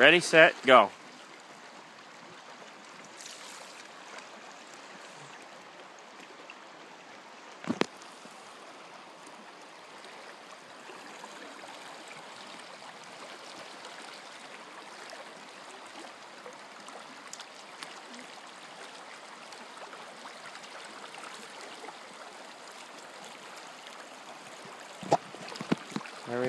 Ready, set, go. Very nice.